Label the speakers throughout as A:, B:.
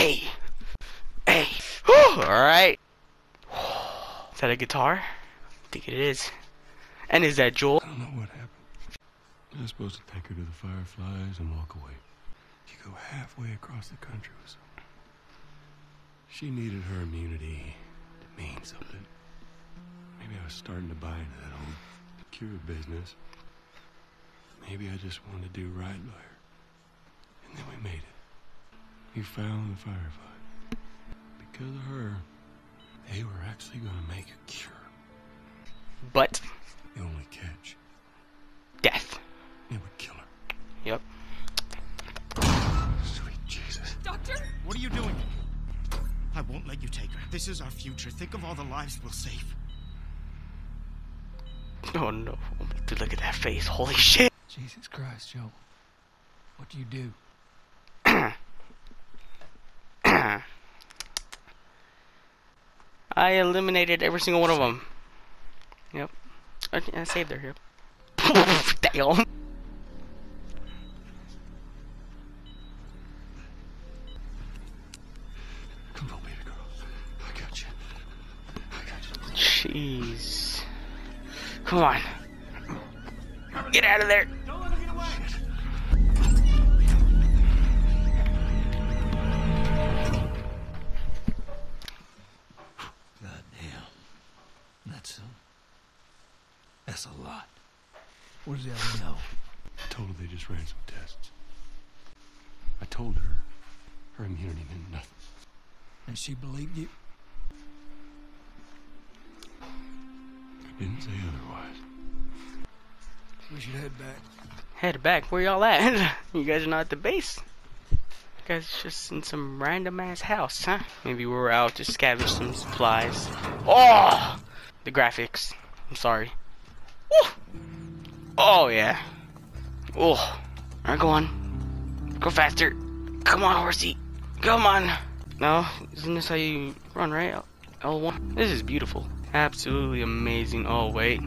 A: Hey. Hey. Alright. Is that a guitar? I think it is. And is that Joel?
B: I don't know what happened. I was supposed to take her to the Fireflies and walk away. She go halfway across the country with someone. She needed her immunity to mean something. Maybe I was starting to buy into that whole cure business. Maybe I just wanted to do right by her. And then we made it. We found the Firefly. Because of her, they were actually going to make a cure.
A: But
B: The only catch,
A: death.
B: it would kill her.
A: Yep.
B: Sweet Jesus.
C: Doctor? What are you doing? I won't let you take her. This is our future. Think of all the lives we'll save.
A: Oh no. Dude, look at that face. Holy shit.
D: Jesus Christ, Joe. What do you do?
A: I eliminated every single one of them. Yep. I, I saved her. Yep. Damn.
B: Come on, baby girl. I got you. I got you.
A: Jeez. Come on. Get out of there.
D: What does Ellie know?
B: I told her they just ran some tests. I told her her immunity meant nothing.
D: And she believed you?
B: I didn't say otherwise.
D: We should head back.
A: Head back. Where y'all at? you guys are not at the base. You guys just in some random ass house, huh? Maybe we were out to scavenge some supplies. Oh! The graphics. I'm sorry. Woo! Oh, yeah. Oh. Alright, go on. Go faster. Come on, horsey. Come on. No, isn't this how you run, right? L- L1? This is beautiful. Absolutely amazing. Oh, wait.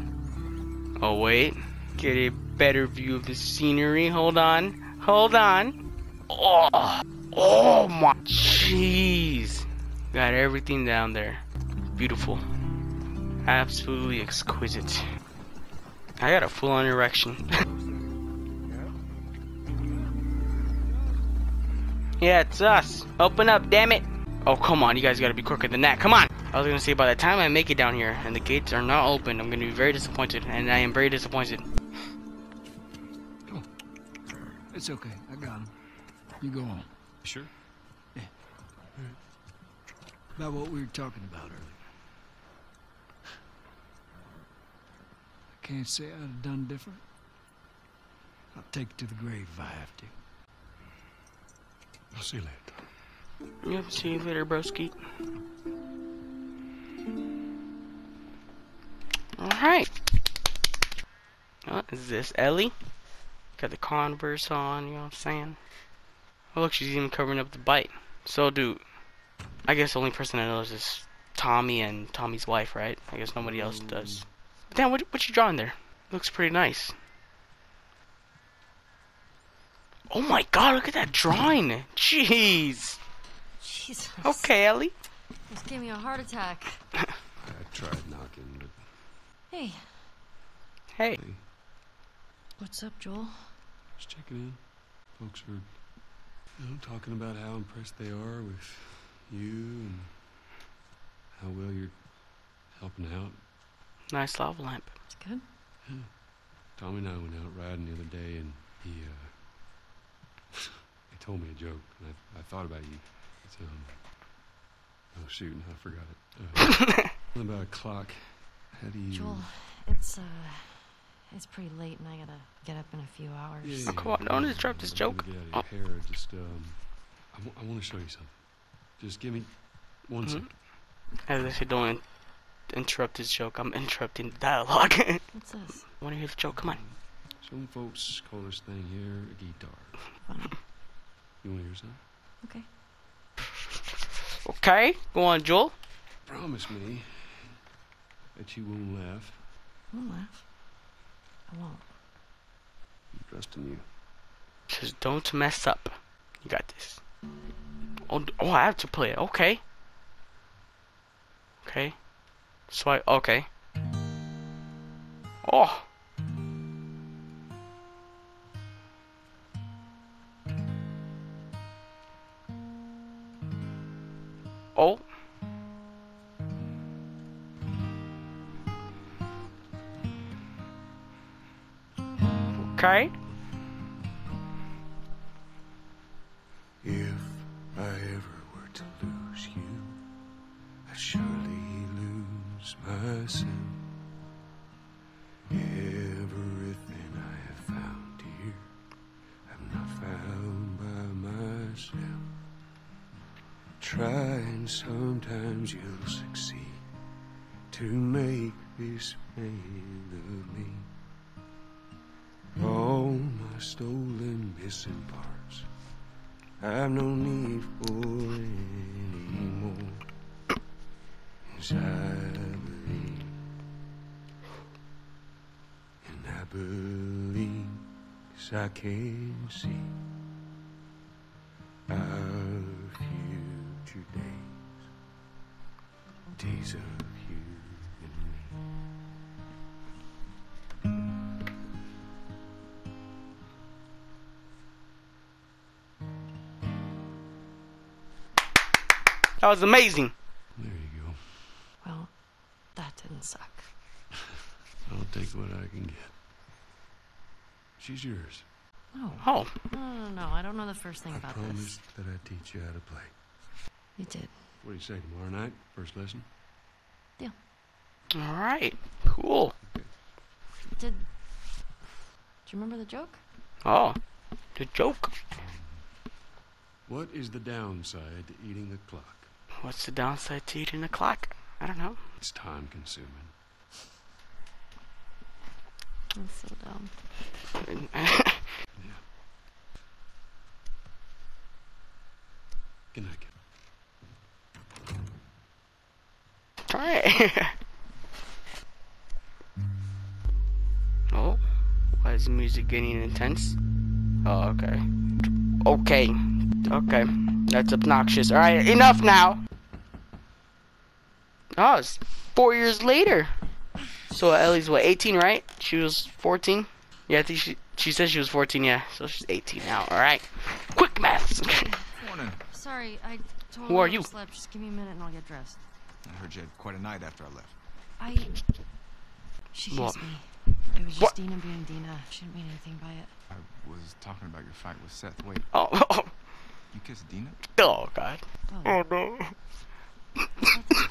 A: Oh, wait. Get a better view of the scenery. Hold on. Hold on. Oh, oh my jeez. Got everything down there. Beautiful. Absolutely exquisite. I got a full on erection. yeah, it's us. Open up, damn it. Oh, come on. You guys gotta be quicker than that. Come on. I was gonna say by the time I make it down here and the gates are not open, I'm gonna be very disappointed. And I am very disappointed.
D: It's okay. I got him. You go on.
B: Sure? Yeah.
D: About what we were talking about earlier. Can't say I'd have done different. I'll take it to the grave if I have to.
B: I'll see you later.
A: Yep, see you later, broski. Alright. What is this, Ellie? Got the Converse on, you know what I'm saying? Oh, look, she's even covering up the bite. So, dude, I guess the only person that knows is Tommy and Tommy's wife, right? I guess nobody else does. Damn, what, what you drawing there? Looks pretty nice. Oh my god, look at that drawing! Jeez!
E: Jesus.
A: Okay, Ellie.
E: This gave me a heart attack.
B: I tried knocking, but
E: Hey,
A: Hey.
E: what's up, Joel?
B: just checking in. Folks are, you know, talking about how impressed they are with you and how well you're helping out.
A: Nice lava lamp.
E: It's good.
B: Tommy and I went out riding the other day, and he, uh, he told me a joke, and I, I thought about you. It's, um, oh shoot, no, I forgot it. Uh, about a clock. How do you?
E: Joel, it's uh, it's pretty late, and I gotta get up in a few hours.
B: Yeah,
A: Oh, come on, don't interrupt this
B: I'm
A: joke.
B: gonna Get out of your hair. Just, um, I, want to show you something. Just give me one
A: Mhm.
B: second.
A: As if you don't in- interrupt his joke, I'm interrupting the dialogue.
E: What's this?
A: Wanna hear the joke? Come on.
B: Some folks call this thing here a guitar.
E: Funny.
B: You want to hear something?
E: Okay.
A: Okay, go on, Joel.
B: Promise me that you won't laugh.
E: I won't laugh. I won't.
B: I'm trusting you.
A: Just don't mess up. You got this. Oh, oh, I have to play it. Okay. Okay. Swipe. Okay. Oh. Oh. Okay.
B: If I ever myself. Everything I have found here, I've not found by myself. Try and sometimes you'll succeed to make this man of me. All my stolen missing parts. I've no need for any more. As I can see our future days, days of you and me.
A: That was amazing.
B: There you go.
E: Well, that didn't suck.
B: I'll take what I can get. She's yours.
E: No,
A: Oh.
E: no, no, no. I don't know the first thing
B: I
E: about
B: promised
E: this.
B: that I'd teach you how to play.
E: You did.
B: What do you say tomorrow night? First lesson? Deal.
A: All right. Cool.
E: Did. Do you remember the joke?
A: Oh. The joke.
B: What is the downside to eating a clock?
A: What's the downside to eating the clock? I don't know.
B: It's time consuming.
E: That's so dumb.
B: Good night, kid.
A: Alright. oh. Why is the music getting intense? Oh, okay. Okay. Okay. That's obnoxious. Alright, enough now! Oh, it's four years later. So Ellie's what, 18, right? She was 14? Yeah, I think she she said she was 14, yeah. So she's 18 now, alright? Quick maths!
F: Morning.
E: Sorry, I totally
A: Who are you?
E: overslept. Just give me a minute and I'll get dressed.
F: I heard you had quite a night after I left.
E: I. She
A: What?
E: kissed me. It was just
A: What?
E: Dina being Dina. She didn't mean anything by it.
F: I was talking about your fight with Seth. Wait,
A: oh, oh,
F: you kissed Dina?
A: oh, God.
E: Oh,
A: Oh, no.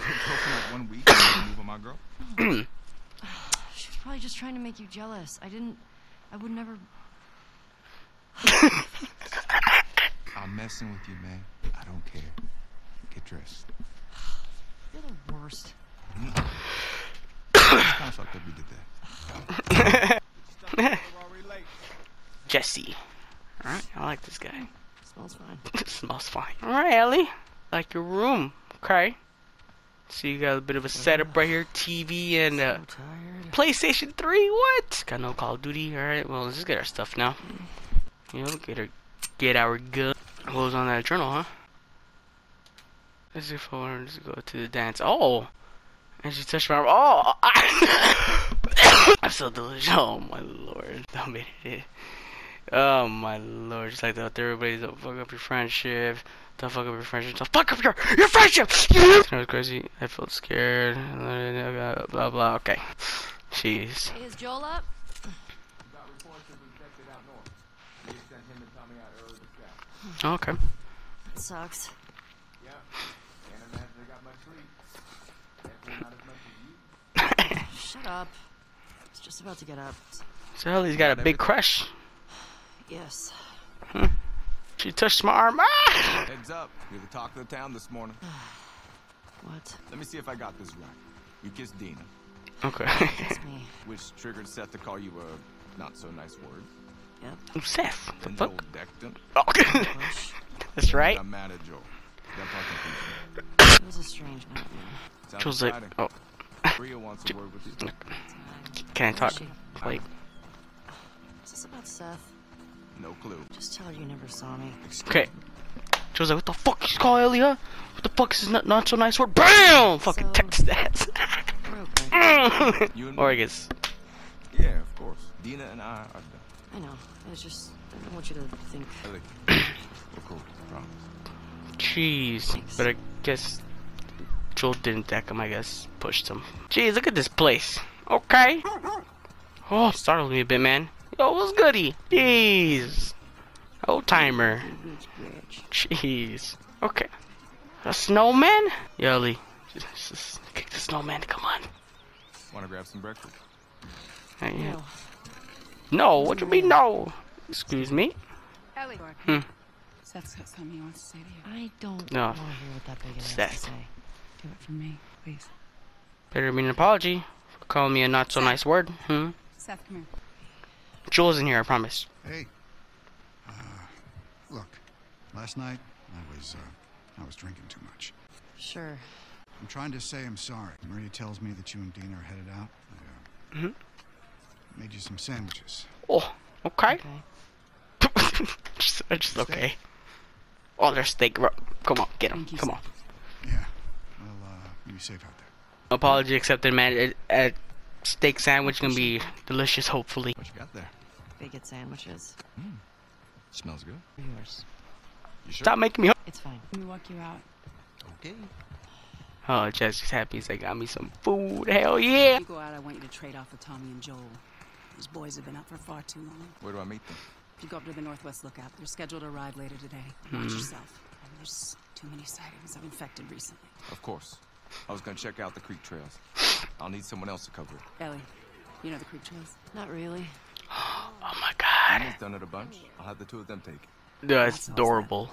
F: Broken up one week and move on my girl?
E: she was probably just trying to make you jealous. I didn't. I would never.
F: I'm messing with you, man. I don't care. Get dressed.
E: You're the worst.
F: It's kind of fucked up you did that.
A: Jesse. Alright, I like this guy.
E: smells fine.
A: smells fine. Alright, Ellie. Like your room. Okay. So you got a bit of a setup right here, TV and uh. PlayStation 3. What? Got no Call of Duty. Alright, well, let's just get our stuff now. You know, get our get our gun. What was on that journal, huh? As if I wanted to go to the dance. Oh! And she touched my arm. Oh! I'm so delusional. Oh my lord. Made it. Oh my lord. Just like that. Everybody don't fuck up your friendship. Don't fuck up your friendship. Don't fuck up your, your friendship! That was crazy. I felt scared. Blah, blah, blah. Okay. Jeez.
E: Hey, is Joel up?
A: Okay.
E: That sucks. Shut up. I was just about to get up.
A: So he's got a big crush.
E: Yes. Hmm.
A: She touched my arm. Ah!
F: Heads up. You're the talk of the town this morning.
E: What?
F: Let me see if I got this right. You kissed Dina,
A: Okay.
E: It's me.
F: which triggered Seth to call you a not so nice word.
E: Yep.
A: Seth. The
F: Then
A: fuck?
F: Joel decked.
A: Oh.
E: Push.
A: That's right.
F: I'm mad at Joel. That part.
E: It was a strange night, man.
F: Sounds
A: Joel's like, oh,
F: Maria wants a word with you.
A: can I talk?
E: is she?
A: Like,
E: Is this about Seth?
F: No clue.
E: Just tell her you never saw me.
A: okay. Joe's like, what the fuck you call Ellie, huh? What the fuck is this not, not so nice word? BAM! Fucking
E: So-
A: text that.
E: We're okay. Mm.
F: You and
A: or I guess,
F: Yeah, of course. Dina and I are done.
E: I know. It's just I don't want you to think.
F: Ellie, we're cool. Promise.
A: jeez. But I guess Joel didn't deck him, I guess. Pushed him. Jeez, look at this place. Okay. Oh, startled me a bit, man. Yo, what's goody? Jeez. Old timer. Jeez. Okay. A snowman? Yo, Ellie. Just, just kick the snowman. Come on.
F: Want to grab some breakfast?
A: Hey, yeah.
E: No.
A: No, what do you mean no? Excuse me?
G: Ellie.
A: Hmm.
G: Seth's got something he wants to say to you.
E: I don't
A: No.
E: want to hear what that big has to
A: Seth.
E: say.
G: Do it for me, please.
A: Better mean an apology for calling me a not so nice word. Hmm?
G: Seth, come here.
A: Jules in here, I promise.
H: Hey. Uh, look, last night I was, uh, I was drinking too much.
E: Sure.
H: I'm trying to say I'm sorry. Maria tells me that you and Dina are headed out. I, uh,
A: Mhm.
H: made you some sandwiches.
A: Oh, okay.
E: Okay.
A: just, just okay. Oh, there's steak. Come on, get him. Come on.
H: Yeah. Well, uh, you be safe out there.
A: Apology accepted, man. A, a steak sandwich gonna be delicious, hopefully.
F: What you got there?
E: Bigot sandwiches. Mm.
F: Smells good.
E: Yours.
F: You sure?
A: Stop making me. hu-
E: It's fine.
G: Let me walk you out.
F: Okay.
A: Oh, Jesse's happy. He's like, got me some food. Hell yeah.
G: You go out, I want you to trade off with Tommy and Joel. Those boys have been up for far too long.
F: Where do I meet them?
G: If you go up to the Northwest Lookout, they're scheduled to arrive later today. Watch hmm. yourself. There's too many sightings of infected recently.
F: Of course. I was gonna check out the creek trails. I'll need someone else to cover it.
G: Ellie, you know the creek trails?
E: Not really.
A: Oh my god.
F: Dina's done it a bunch. I'll have the two of them take it.
A: That's adorable.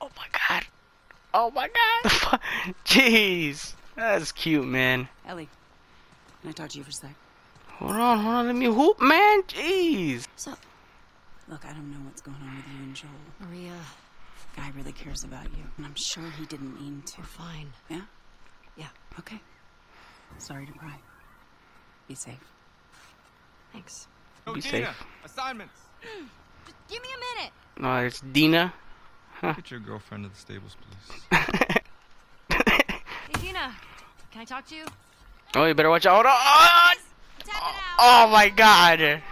A: Oh my god. Oh my god. Jeez. That's cute, man.
G: Ellie, can I talk to you for a sec?
A: Hold on, hold on. Let me hoop, man. Jeez.
G: So, look, I don't know what's going on with you and Joel.
E: Maria,
G: Guy really cares about you, and I'm sure he didn't mean to.
E: we're fine.
G: Yeah?
E: Yeah.
G: Okay. Sorry to pry. Be safe.
E: Thanks.
A: Oh, Be safe.
F: Assignments.
E: Just Give me a minute.
A: No, it's Dina.
F: Get your girlfriend to the stables, please.
E: Hey, Dina. Can I talk to you?
A: Oh, you better watch out. Hold on. Oh,
E: Tap oh,
A: oh my god.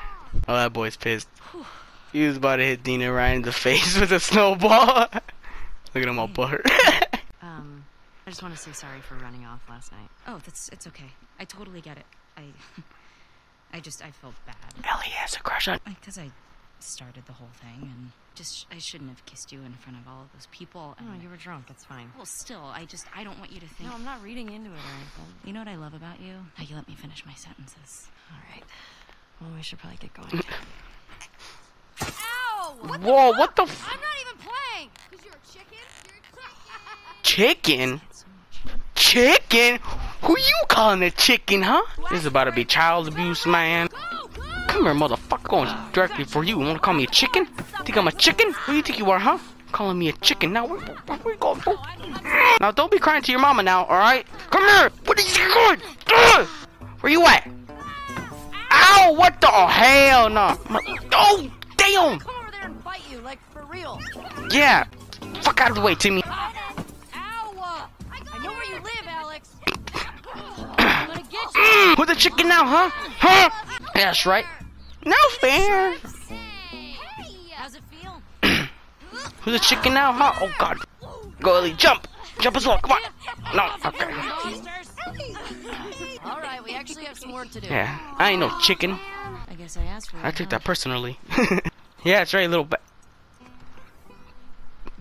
A: Oh, that boy's pissed. He was about to hit Dina right in the face with a snowball. Look at him all butthurt.
E: I just want to say sorry for running off last night.
I: Oh, that's it's okay. I totally get it. I I just I felt bad
A: Ellie has a crush on.
I: because I started the whole thing and just I shouldn't have kissed you in front of all of those people.
E: No, you were drunk. It's fine.
I: well, still, I just I don't want you to think.
E: No, I'm not reading into it or anything.
I: You know what I love about you? How you let me finish my sentences.
E: All right. Well, we should probably get going.
I: Ow!
A: Whoa, what the f-
I: I'm not even playing. Cause you're a chicken.
A: You're a chicken? Chicken? Who you calling a chicken, huh? This is about to be child abuse, man. Come here, motherfucker. Going directly for you. You wanna call me a chicken? Think I'm a chicken? Who do you think you are, huh? Calling me a chicken. Now, where, where, where you going? Now, don't be crying to your mama now, alright? Come here. What are you going? Ugh! Where you at? Ow! What the? Oh, hell no. My- Oh, damn!
E: Come over there and bite you, like for real.
A: Yeah. Fuck out of the way, Timmy.
E: Get.
A: Who's the chicken now, huh? Huh? Yeah, that's right. No fair.
E: How's it feel?
A: Who's the chicken now, huh? Oh God. Go, Ellie, jump. Jump as well. Come on. No. Okay.
E: Monsters. All right, we actually have some work to do.
A: Yeah. I ain't no chicken.
E: I guess I asked for it.
A: I took that personally. yeah, it's right, little bit.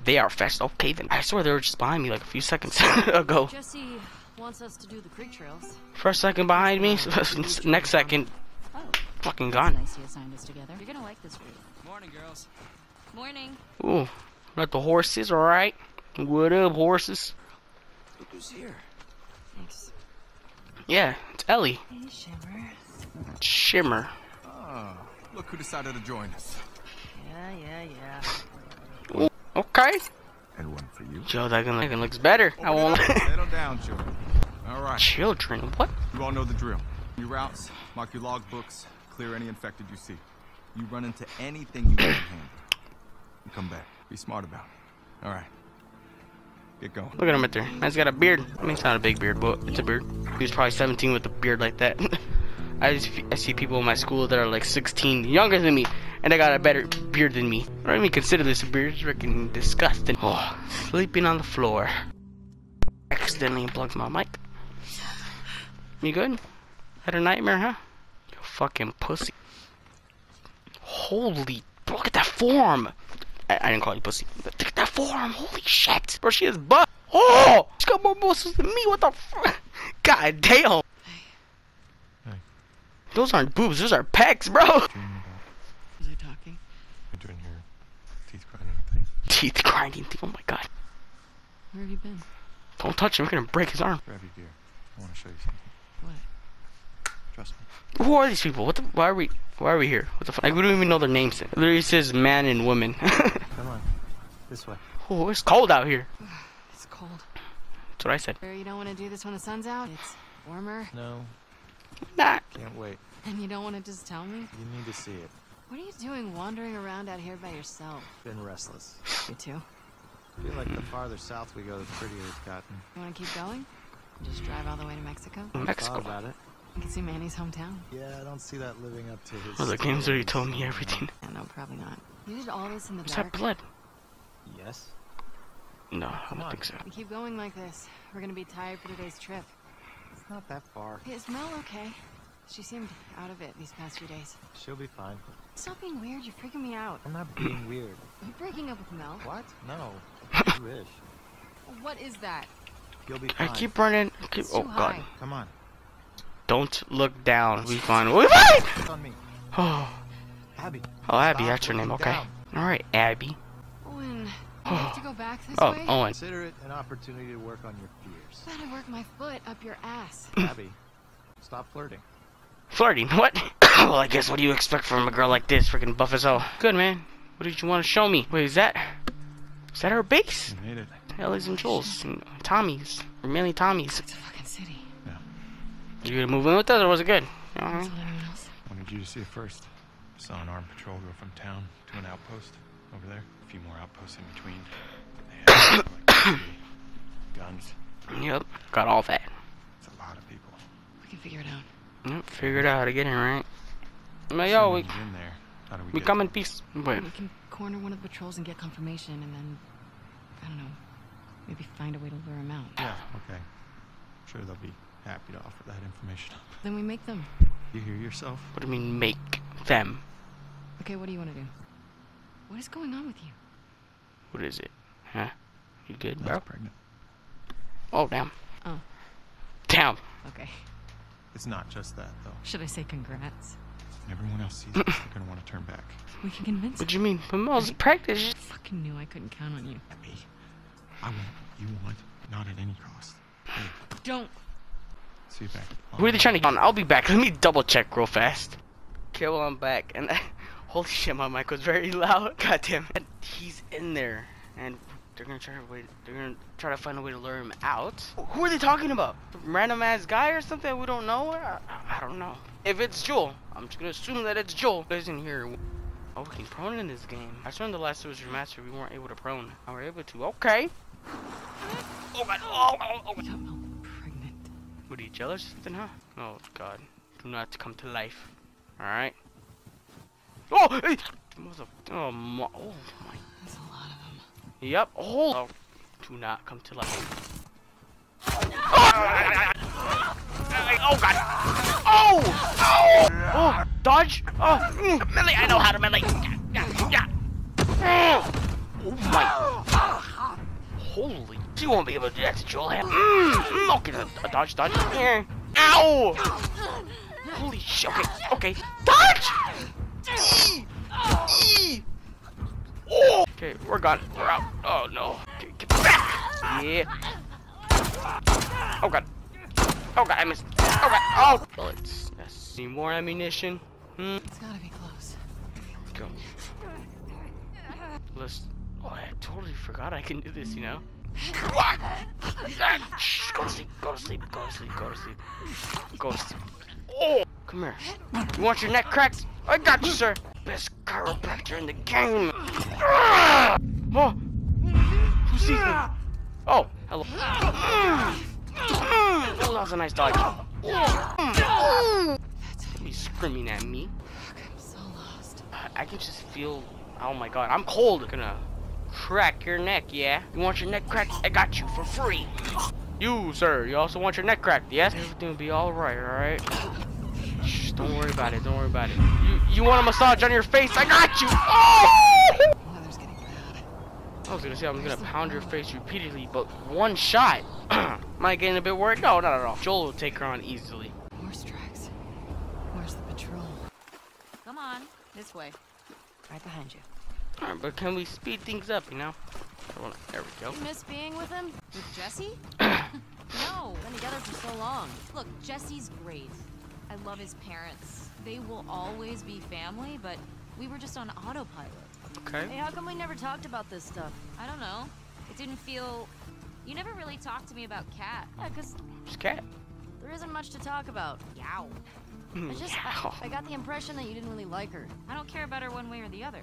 A: They are fast. Okay, then. I swear they were just behind me like a few seconds ago.
E: Jesse wants us to do the creek trails.
A: First second behind me. Next second,
I: Oh,
A: fucking
I: that's
A: gone.
I: nice you assigned us together.
E: You're gonna like this route.
I: Morning, girls. Morning.
A: Ooh. Not the horses, alright? What up, horses?
F: Look who's here.
E: Thanks.
A: Yeah, it's Ellie.
E: Hey, Shimmer.
A: Shimmer.
F: Ah, look who decided to join us.
E: Yeah, yeah, yeah.
A: Okay.
F: And one for you.
A: Joe, that gun, that gun looks better. I won't.
F: Settle down, children. All right.
A: Children, what?
F: You all know the drill. Your routes, mark your logbooks, clear any infected you see. You run into anything you can handle. You come back. Be smart about it. All right. Get going.
A: Look at him right there. Man's got a beard. I mean, it's not a big beard, but it's a beard. He was probably 17 with a beard like that. I, just, I see people in my school that are like 16, younger than me, and they got a better beard than me. I don't even consider this a beard. It's freaking disgusting. Oh, sleeping on the floor. Accidentally unplugged my mic. You good? Had a nightmare, huh? You fucking pussy. Holy, look at that form. I, I didn't call you pussy. But look at that form. Holy shit. Bro, she is butt. Oh, she's got more muscles than me. What the fuck? God damn.
F: Hey.
A: Those aren't boobs. Those are pecs, bro.
G: Was I talking?
F: You're doing your teeth grinding thing.
A: Teeth grinding thing. Oh my god.
G: Where have you been?
A: Don't touch him. We're gonna break his arm.
F: Grab your gear. I want to show you something.
G: What?
F: Trust me.
A: Who are these people? What the? Why are we? Why are we here? What the fuck? Like we don't even know their names. It literally says man and woman.
J: Come on. This way.
A: oh, it's cold out here.
G: It's cold.
A: That's what I said.
G: You don't want to do this when the sun's out? It's warmer.
J: No,
A: Nah.
J: can't wait.
G: And you don't want to just tell me?
J: You need to see it.
G: What are you doing wandering around out here by yourself?
J: Been restless.
G: You too?
J: I Feel like the farther south we go, the prettier it's gotten.
G: You want to keep going? Just drive all the way to Mexico?
A: Mexico.
J: About it.
G: You can see Manny's hometown.
J: Yeah, I don't see that living up to his.
A: Well, the games already
J: standards,
A: told me
J: you know.
A: everything.
G: Yeah, no, probably not. You did all this in the
A: Is
G: dark.
A: that blood?
J: Yes.
A: No, I
J: Come
A: don't think so.
G: We keep going like this. We're gonna be tired for today's trip.
J: It's not that far.
G: Is Mel okay? She seemed out of it these past few days.
J: She'll be fine.
G: Stop being weird. You're freaking me out.
J: I'm not being weird.
G: You're breaking up with Mel.
J: What? No. You wish.
G: What is that?
J: You'll be
A: I keep running. I keep, oh
G: too
A: god.
G: high.
J: Come on.
A: Don't look down. We fine. We fine.
J: On me.
A: Oh,
J: Abby.
A: oh, Abby, that's your name. Okay. All right, Abby.
G: Owen, you have to go back this
A: Oh,
G: way?
A: Owen.
J: Consider it an opportunity to work on your fears.
G: Gotta work my foot up your ass.
J: Abby, stop flirting.
A: Flirting? What? well, I guess what do you expect from a girl like this? Freaking buff as hell. Good man. What did you want to show me? Wait, is that? Is that our base?
F: You made it.
A: Ellie's and Joel's and Tommy's. Or mainly Tommy's.
G: It's a fucking city. Yeah.
A: You gonna move in with us, or was it good? Alright.
G: Told anyone else?
F: Wanted you to see it first. Saw an armed patrol go from town to an outpost over there. A few more outposts in between. Like, guns.
A: Yep. Got all that.
F: It's a lot of people.
G: We can figure it out.
A: Yep. Figured out how to get in, right? But yo, we,
F: in there. How do we,
A: we
F: get
A: come in peace. Wait.
G: We can corner one of the patrols and get confirmation, and then, I don't know, maybe find a way to lure him out.
F: Yeah. Okay. I'm sure they'll be happy to offer that information up.
G: Then we make them.
F: You hear yourself?
A: What do you mean make them?
G: Okay, what do you want to do? What is going on with you?
A: What is it? Huh? You good, bro?
F: That's pregnant.
A: Oh, damn.
G: Oh.
A: Damn.
G: Okay.
F: It's not just that though.
G: Should I say congrats?
F: When everyone else sees this, they're gonna want to turn back.
G: We can convince
A: What do you mean? But Mel's pregnant.
G: I fucking knew I couldn't count on you.
F: Abby, I want you want, not at any cost. Hey,
G: Don't.
F: see you back.
A: Who are they trying to get on? I'll be back. Let me double check real fast. Okay, well, I'm back. And holy shit, my mic was very loud. God damn it. He's in there. And they're gonna try to wait. They're gonna try to find a way to lure him out. Who are they talking about? Some random ass guy or something we don't know? I, I don't know. If it's Joel, I'm just gonna assume that it's Joel. Guys in here. Oh, we can prone in this game. I swear in the last Soldier Master we weren't able to prone. Now we're able to. Okay. Oh god. Oh, oh, oh.
G: We got Mel pregnant.
A: What are you jealous or something, huh? Oh god. Do not come to life. Alright? Oh! Hey! Mother oh, my, oh my.
G: There's a lot of them.
A: Yep. Oh! oh. Do not come to life. Oh god! Oh! Oh! Oh! Dodge! Oh! Mm, melee! I know how to melee! Yeah! yeah. Oh my! Holy! You won't be able to do that to Joel. Mm, mm, okay, a, a dodge, dodge. Yeah. Ow! Holy shit! Okay, okay. Dodge! E! E! Oh! Okay, we're gone. We're out. Oh no. Okay, get back! Yeah. Oh god. Oh god, I missed. Oh god. Oh! Bullets. Yes. Need more ammunition? Hmm.
G: It's gotta be close.
A: Go. Let's. Oh, I totally forgot I can do this, you know? Shh, go to sleep, go to sleep, go to sleep, go to sleep. Go to sleep. Oh! Come here. You want your neck cracked? I got you, sir! Best chiropractor in the game! Oh! Who sees me? Oh, hello. Oh, that was a nice dodge. He's screaming at me.
E: I'm so lost.
A: I can just feel. Oh my god, I'm cold. Gonna crack your neck, yeah? You want your neck cracked? I got you for free. You, sir, you also want your neck cracked, yes? Everything will be alright, alright? Shh, don't worry about it, don't worry about it. You you want a massage on your face? I got you! Oh!
E: Weather's getting.
A: I was gonna say I'm gonna pound your face repeatedly, but one shot. Am I getting a bit worried? No, not at all. Joel will take her on easily.
E: Horse tracks. Where's the patrol?
K: Come on, this way.
E: Right behind you.
A: Alright, but can we speed things up, you know? I wanna- There we go.
K: You miss being with him? With Jesse? no, been together for so long. Look, Jesse's great. I love his parents. They will always be family, but we were just on autopilot.
A: Okay.
K: Hey, how come we never talked about this stuff? I don't know. It didn't feel. You never really talked to me about Cat. Yeah, because
A: Just cat.
K: there isn't much to talk about. Yow. Hmm, I just. I, I got the impression that you didn't really like her. I don't care about her one way or the other.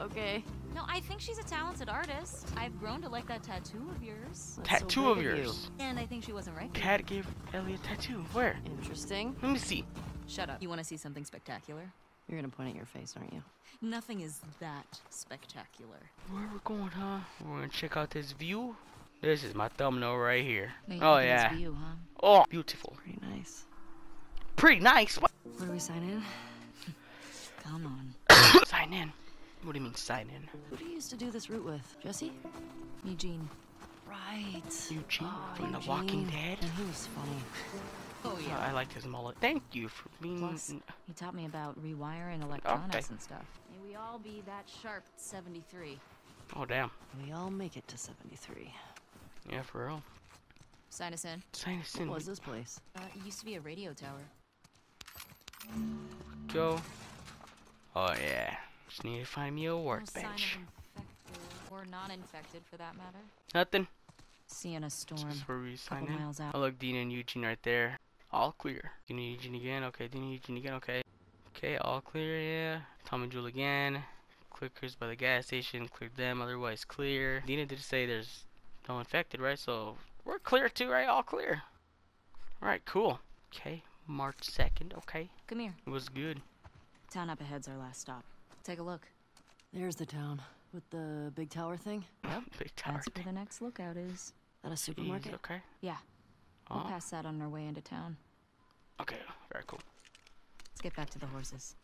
K: Okay. No, I think she's a talented artist. I've grown to like that tattoo of yours. That's
A: Tattoo
K: big
A: of
K: you.
A: yours.
K: And I think she wasn't right.
A: Cat gave Ellie a tattoo. Where?
K: Interesting.
A: Let me see.
K: Shut up. You want to see something spectacular?
E: You're gonna point at your face, aren't you?
K: Nothing is that spectacular.
A: Where we going, huh? We're gonna check out this view. This is my thumbnail right here.
I: Maybe
A: oh yeah.
I: this view, huh?
A: Oh, beautiful.
E: Pretty nice.
A: Pretty nice. What?
E: Where do we sign in?
I: Come on.
A: sign in. What do you mean sign in?
E: Who do you used to do this route with? Jesse?
K: Eugene.
E: Right.
A: Eugene
E: Oh,
A: from The Walking Dead.
E: And he was funny.
K: Oh
A: Oh, I like his mullet. Thank you for being.
K: Plus, he taught me about rewiring electronics
A: Okay.
K: and stuff. May we all be that sharp at 73.
A: Oh damn.
E: We all make it to 73.
A: Yeah, for real.
K: Sign us in.
A: Sign us
E: What
A: in.
E: was this place?
K: Uh, it used to be a radio tower.
A: Go. Oh yeah. Just need to find me a
K: No
A: workbench.
K: infected or non-infected for that matter.
A: Nothing.
K: Sienna Storm.
A: Just where we sign in.
K: miles out.
A: Oh look, Dina and Eugene right there. All clear. Dina and Eugene again. Okay, Dina and Eugene again. Okay. Okay, all clear. Yeah. Tom and Joel again. Clickers by the gas station. Cleared them. Otherwise clear. Dina did say there's no infected, right? So we're clear too, right? All clear. All right, cool. Okay, March second. Okay,
K: Come here.
A: it was good.
K: Town up ahead's our last stop. Take a look.
E: There's the town. With the big tower thing?
K: Yep.
A: Big tower.
K: That's where the next lookout is.
E: That a
A: Jeez,
E: supermarket?
A: Okay.
K: Yeah. We'll
A: Oh,
K: pass that on our way into town.
A: okay. Very cool.
K: Let's get back to the horses.